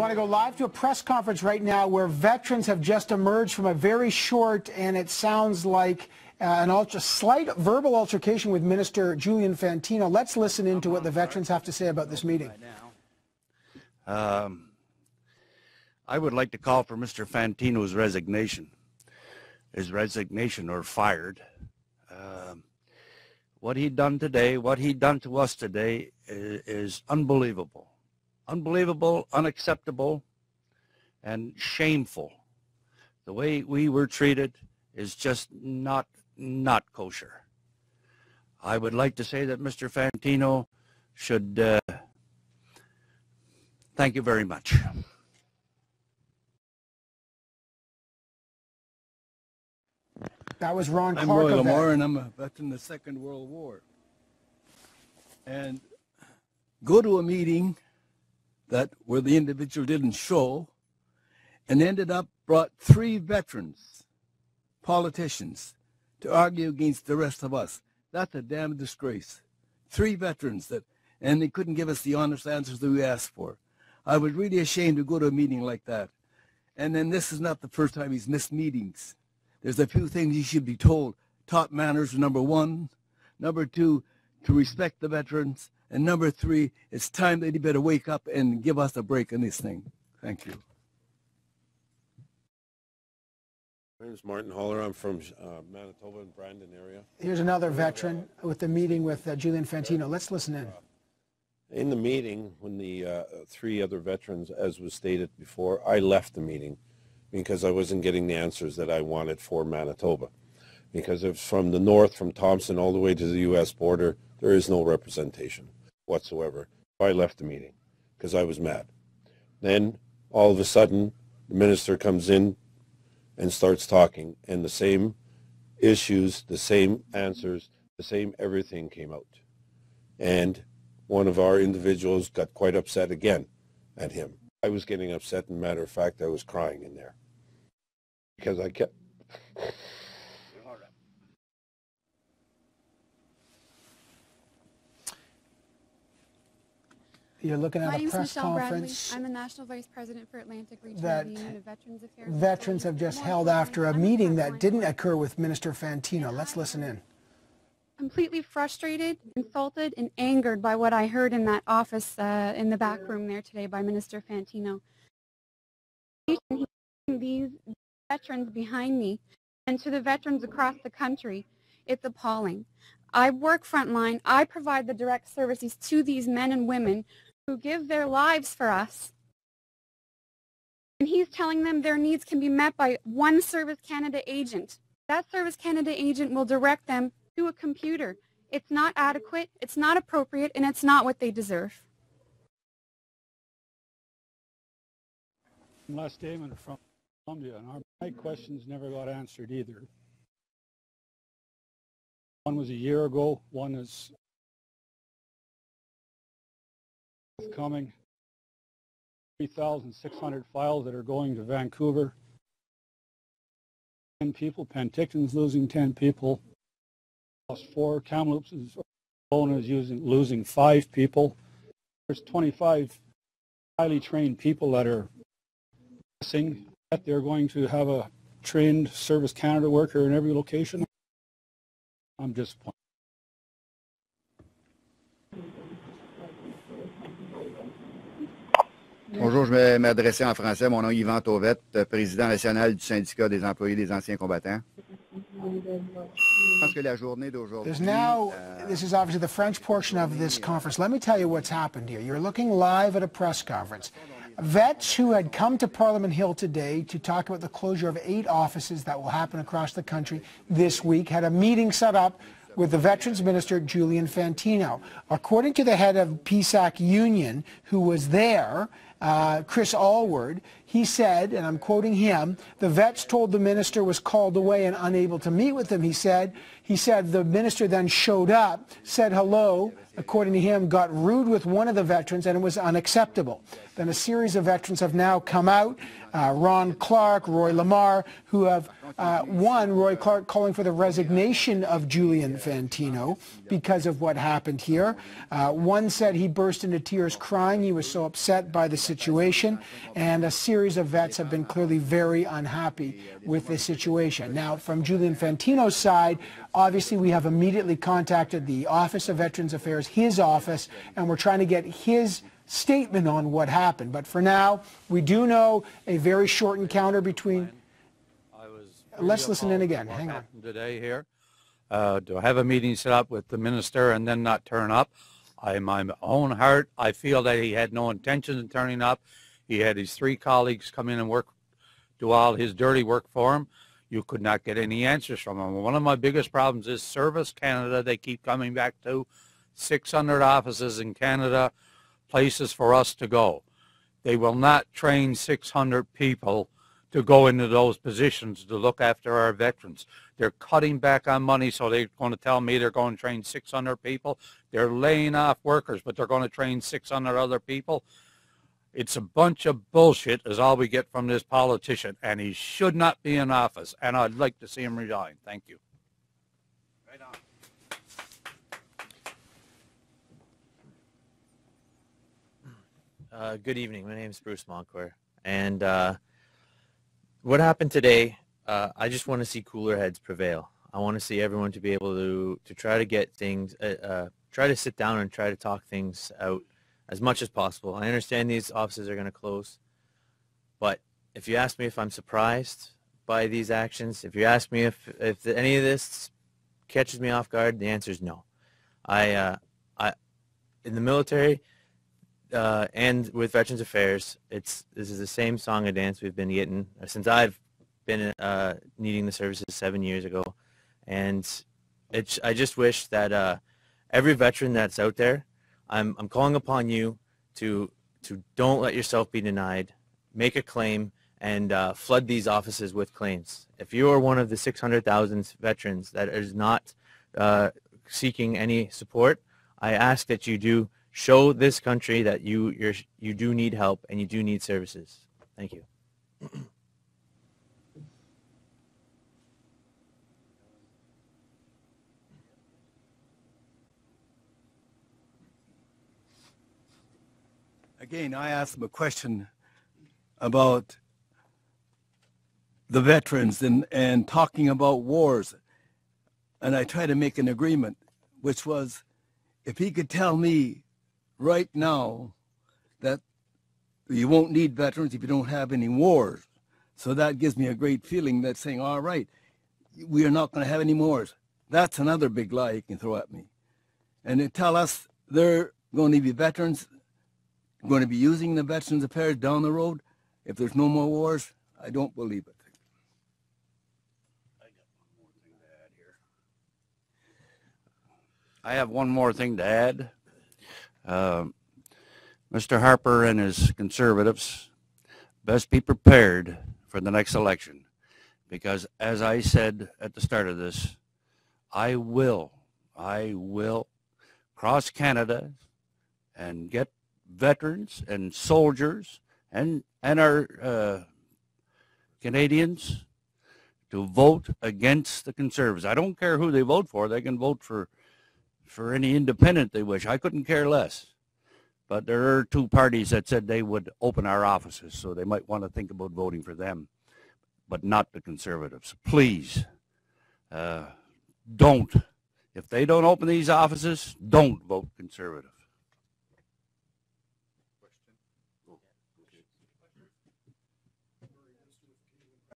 want to go live to a press conference right now where veterans have just emerged from a very short and it sounds like uh, an ultra, slight verbal altercation with Minister Julian Fantino. Let's listen into what the veterans have to say about this meeting. Um, I would like to call for Mr. Fantino's resignation. His resignation or fired. Um, what he done today, what he done to us today is, is unbelievable unbelievable, unacceptable, and shameful. The way we were treated is just not not kosher. I would like to say that Mr. Fantino should uh, thank you very much. That was Ron I'm Clark. Roy of that. Lamar, and I'm a veteran of the Second World War. And go to a meeting that where the individual didn't show, and ended up brought three veterans, politicians, to argue against the rest of us. That's a damn disgrace. Three veterans that, and they couldn't give us the honest answers that we asked for. I was really ashamed to go to a meeting like that. And then this is not the first time he's missed meetings. There's a few things he should be told. Top manners, number one. Number two, to respect the veterans. And number three, it's time that he better wake up and give us a break on this thing. Thank you. My name is Martin Holler. I'm from uh, Manitoba and Brandon area. Here's another veteran with the meeting with uh, Julian Fantino. Let's listen in. In the meeting, when the uh, three other veterans, as was stated before, I left the meeting because I wasn't getting the answers that I wanted for Manitoba. Because if from the north, from Thompson all the way to the U.S. border, there is no representation whatsoever. I left the meeting because I was mad. Then all of a sudden, the minister comes in and starts talking, and the same issues, the same answers, the same everything came out. And one of our individuals got quite upset again at him. I was getting upset, and matter of fact, I was crying in there because I kept. You're looking My at a name is press Michelle Bradley. conference I'm the National Vice President for Atlantic Region that of the Union of Veterans Affairs. veterans have just held after a meeting that didn't occur with Minister Fantino. Let's listen in. Completely frustrated, insulted, and angered by what I heard in that office uh, in the back room there today by Minister Fantino. These veterans behind me and to the veterans across the country, it's appalling. I work frontline. I provide the direct services to these men and women who give their lives for us. And he's telling them their needs can be met by one Service Canada agent. That Service Canada agent will direct them to a computer. It's not adequate, it's not appropriate, and it's not what they deserve. Les Damon from Columbia, and our, my questions never got answered either. One was a year ago, one is coming. 3,600 files that are going to Vancouver. 10 people, Penticton's losing 10 people. Lost four, Kamloops is, using, losing five people. There's 25 highly trained people that are missing. That they're going to have a trained Service Canada worker in every location. I'm disappointed. Bonjour, je vais m'adresser en français. Mon nom est Yvan Thauvette, président national du syndicat des employés des anciens combattants. Je pense que la journée d'aujourd'hui. There's now, euh, this is obviously the French portion of this conference. Let me tell you what's happened here. You're looking live at a press conference. Vets who had come to Parliament Hill today to talk about the closure of eight offices that will happen across the country this week had a meeting set up with the Veterans Minister, Julian Fantino. According to the head of PSAC Union, who was there, uh, Chris Aylward, he said, and I'm quoting him, the vets told the minister was called away and unable to meet with them. He said, he said the minister then showed up, said hello, according to him, got rude with one of the veterans, and it was unacceptable. The then a series of veterans have now come out. Uh, Ron Clark, Roy Lamar, who have uh, one, Roy Clark calling for the resignation of Julian Fantino because of what happened here. Uh, one said he burst into tears crying. He was so upset by the situation. And a series of vets have been clearly very unhappy with the situation. Now, from Julian Fantino's side, obviously we have immediately contacted the Office of Veterans Affairs, his office, and we're trying to get his statement on what happened. But for now, we do know a very short encounter between. I was Let's listen in again. Hang on. Today here, uh, to have a meeting set up with the minister and then not turn up. I, in my own heart, I feel that he had no intention of turning up. He had his three colleagues come in and work, do all his dirty work for him. You could not get any answers from him. One of my biggest problems is Service Canada. They keep coming back to 600 offices in Canada, places for us to go. They will not train 600 people to go into those positions to look after our veterans. They're cutting back on money, so they're going to tell me they're going to train 600 people. They're laying off workers, but they're going to train 600 other people. It's a bunch of bullshit is all we get from this politician, and he should not be in office, and I'd like to see him resign. Thank you. Uh, good evening. My name is Bruce Moncur. And uh, what happened today, uh, I just want to see cooler heads prevail. I want to see everyone to be able to, to try to get things, uh, uh, try to sit down and try to talk things out as much as possible. I understand these offices are going to close. But if you ask me if I'm surprised by these actions, if you ask me if, if any of this catches me off guard, the answer is no. I, uh, I, in the military, uh, and with Veterans Affairs, it's this is the same song and dance we've been getting since I've been uh, needing the services seven years ago, and it's I just wish that uh, every veteran that's out there, I'm I'm calling upon you to to don't let yourself be denied, make a claim, and uh, flood these offices with claims. If you are one of the 600,000 veterans that is not uh, seeking any support, I ask that you do show this country that you you're, you do need help and you do need services. Thank you. Again, I asked him a question about the veterans and, and talking about wars. And I tried to make an agreement, which was if he could tell me right now that you won't need veterans if you don't have any wars. So that gives me a great feeling that saying, all right, we are not going to have any wars. That's another big lie he can throw at me. And they tell us they're going to be veterans, going to be using the Veterans Affairs down the road. If there's no more wars, I don't believe it. I have one more thing to add. Um, Mr. Harper and his conservatives best be prepared for the next election because as I said at the start of this, I will, I will cross Canada and get veterans and soldiers and, and our uh, Canadians to vote against the conservatives. I don't care who they vote for. They can vote for for any independent they wish. I couldn't care less. But there are two parties that said they would open our offices, so they might want to think about voting for them, but not the conservatives. Please, uh, don't. If they don't open these offices, don't vote conservative.